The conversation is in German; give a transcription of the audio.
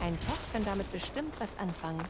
Ein Koch kann damit bestimmt was anfangen.